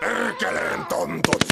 Erkelen tontot!